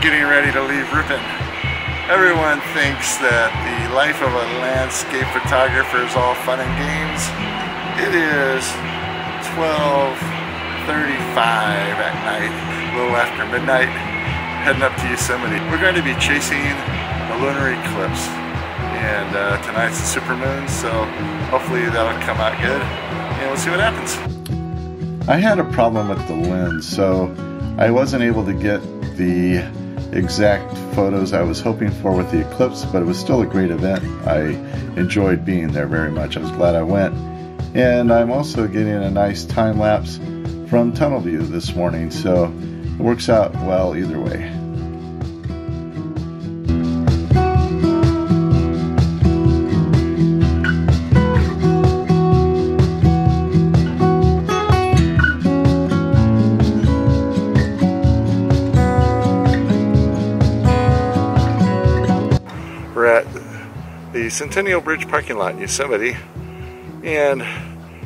getting ready to leave Ripon. Everyone thinks that the life of a landscape photographer is all fun and games. It is 12.35 at night, a little after midnight, heading up to Yosemite. We're going to be chasing a lunar eclipse and uh, tonight's the super moon, so hopefully that'll come out good and we'll see what happens. I had a problem with the lens, so I wasn't able to get the exact photos I was hoping for with the eclipse, but it was still a great event. I enjoyed being there very much. I was glad I went. And I'm also getting a nice time lapse from tunnel view this morning, so it works out well either way. The Sentinel Bridge parking lot in Yosemite and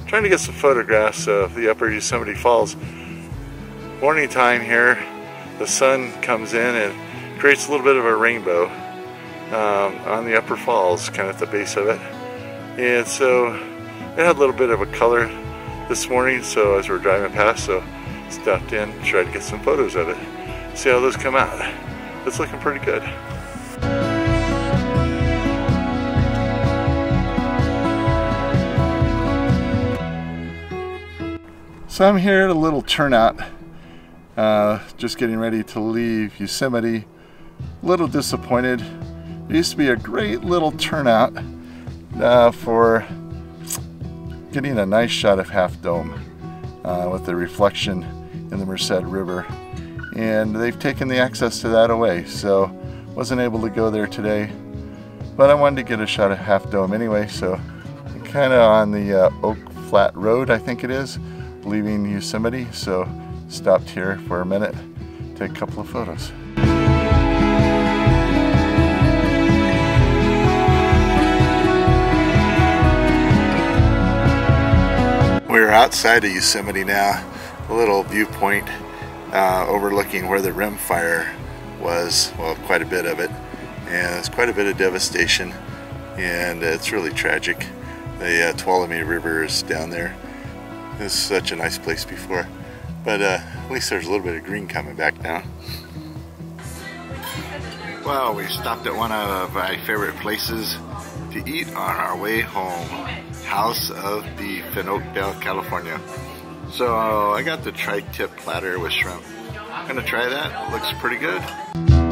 trying to get some photographs of the upper Yosemite Falls. Morning time here, the sun comes in and creates a little bit of a rainbow um, on the upper falls, kind of at the base of it. And so it had a little bit of a color this morning, so as we're driving past, so stopped in, tried to get some photos of it. See how those come out. It's looking pretty good. So I'm here at a little turnout, uh, just getting ready to leave Yosemite. A little disappointed. It used to be a great little turnout uh, for getting a nice shot of Half Dome uh, with the reflection in the Merced River. And they've taken the access to that away, so wasn't able to go there today. But I wanted to get a shot of Half Dome anyway, so kind of on the uh, Oak Flat Road, I think it is leaving Yosemite, so stopped here for a minute, take a couple of photos. We're outside of Yosemite now, a little viewpoint uh, overlooking where the rim fire was, well quite a bit of it, and it's quite a bit of devastation and it's really tragic. The uh, Tuolumne River is down there this is such a nice place before. But uh, at least there's a little bit of green coming back now. Well, we stopped at one of my favorite places to eat on our way home. House of Beef in Oakdale, California. So I got the tri-tip platter with shrimp. I'm gonna try that, it looks pretty good.